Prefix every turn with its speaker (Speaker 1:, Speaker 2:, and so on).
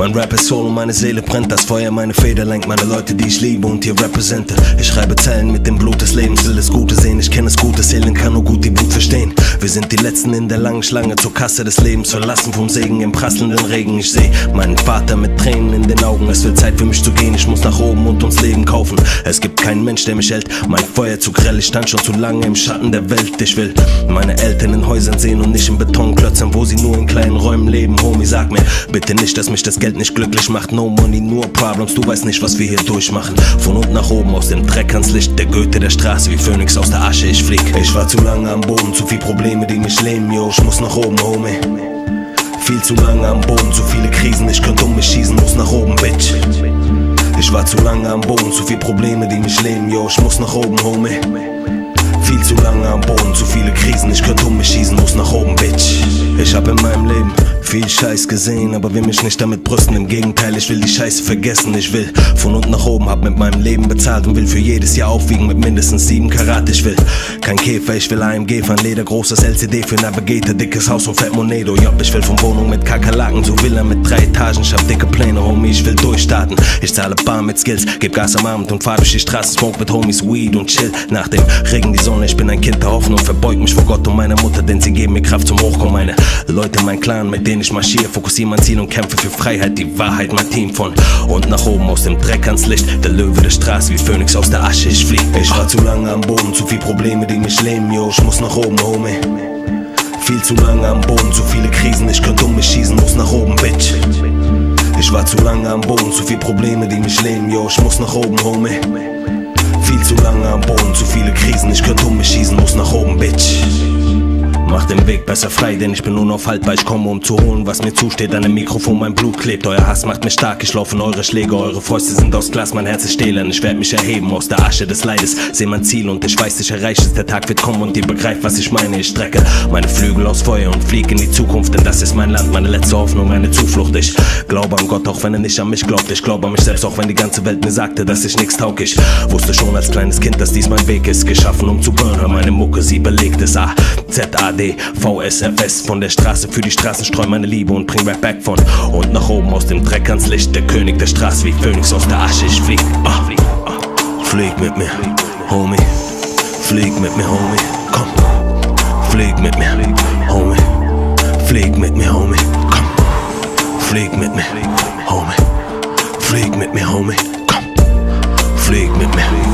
Speaker 1: Mein Rap ist Soul und meine Seele brennt. Das Feuer, meine Feder lenkt meine Leute, die ich liebe und hier represente. Ich schreibe Zeilen mit dem Blut des Lebens, will das Gute sehen. Ich kenne das Gute Seelen, kann nur gut die Wut verstehen. Wir sind die Letzten in der langen Schlange zur Kasse des Lebens, verlassen vom Segen im prasselnden Regen. Ich seh meinen Vater mit Tränen in den Augen. Es wird Zeit für mich zu gehen, ich muss nach oben und uns Leben kaufen. Es gibt keinen Mensch, der mich hält. Mein Feuer zu grell, ich stand schon zu lange im Schatten der Welt. Ich will meine Eltern in Häusern sehen und nicht in Betonklötzen, wo sie nur in kleinen Räumen leben. Homie, sag mir bitte nicht, dass mich das Geld nicht glücklich macht. No money, nur Problems. Du weißt nicht, was wir hier durchmachen. Von unten nach oben, aus dem Dreck ans Licht. Der Goethe der Straße, wie Phönix aus der Asche. Ich flieg. Ich war zu lange am Boden, zu viel Probleme, die mich lähmen, yo. Ich muss nach oben, Homie. Viel zu lange am Boden, zu viele Krisen, ich könnte um mich schießen, muss nach oben, Bitch. Ich war zu lange am Boden, zu viele Probleme, die mich lähmen, yo, ich muss nach oben, Homie. Viel zu lange am Boden, zu viele Krisen, ich könnte um mich schießen, muss nach oben, Bitch. Ich hab in meinem Leben viel Scheiß gesehen, aber will mich nicht damit brüsten. Im Gegenteil, ich will die Scheiße vergessen. Ich will von unten nach oben, hab mit meinem Leben bezahlt und will für jedes Jahr aufwiegen mit mindestens 7 Karat. Ich will kein Käfer, ich will AMG von Leder, großes LCD für Navigator, dickes Haus und Fett Monedo. Job, ich will von Wohnung mit Kakerlaken zu Villa mit drei Etagen. Ich hab dicke Pläne, Homie, ich will durchstarten. Ich zahle Bar mit Skills, geb Gas am Abend und fahr durch die Straße, smoke mit Homies Weed und chill. Nach dem Regen die Sonne, ich bin ein Kind der Hoffnung, verbeug mich vor Gott und meiner Mutter, denn sie geben mir Kraft zum Hochkommen. Meine Leute, mein Clan, mit denen ich marschiere, fokussiere mein Ziel und kämpfe für Freiheit, die Wahrheit, mein Team von und nach oben aus dem Dreck ans Licht. Der Löwe der Straße wie Phönix aus der Asche, ich flieg. Ich war zu lange am Boden, zu viel Probleme, die mich lähmen, yo, ich muss nach oben, Homie. Viel zu lange am Boden, zu viele Krisen, ich könnte um mich schießen, muss nach oben, Bitch. Ich war zu lange am Boden, zu viel Probleme, die mich lähmen, yo, ich muss nach oben, Homie. Viel zu lange am Boden, zu viele Krisen, ich könnte um mich schießen, muss nach oben, Bitch. Mach den Weg besser frei, denn ich bin unaufhaltbar. Ich komme, um zu holen, was mir zusteht. An dem Mikrofon mein Blut klebt. Euer Hass macht mich stark. Ich laufe in eure Schläge. Eure Fäuste sind aus Glas, mein Herz ist stählern. Ich werde mich erheben aus der Asche des Leides. Seh mein Ziel und ich weiß, ich erreiche es. Der Tag wird kommen und ihr begreift, was ich meine. Ich strecke meine Flügel aus Feuer und fliege in die Zukunft. Denn das ist mein Land, meine letzte Hoffnung, meine Zuflucht. Ich glaube an Gott, auch wenn er nicht an mich glaubt. Ich glaube an mich selbst, auch wenn die ganze Welt mir sagte, dass ich nichts taug. Ich wusste schon als kleines Kind, dass dies mein Weg ist. Geschaffen, um zu burnen. Meine Mucke, es. A, Z, A, D, V, S. SFS von der Straße für die Straßen streu meine Liebe und bring Rap back von und nach oben aus dem Dreck ans Licht. Der König der Straße wie Phönix aus der Asche. Ich flieg, ah, ah. flieg mit mir, Homie. Flieg mit mir, Homie. Komm, flieg mit mir, Homie. Flieg mit mir, Homie. Komm, flieg mit mir, Homie. Flieg mit mir, Homie. Komm, flieg mit mir.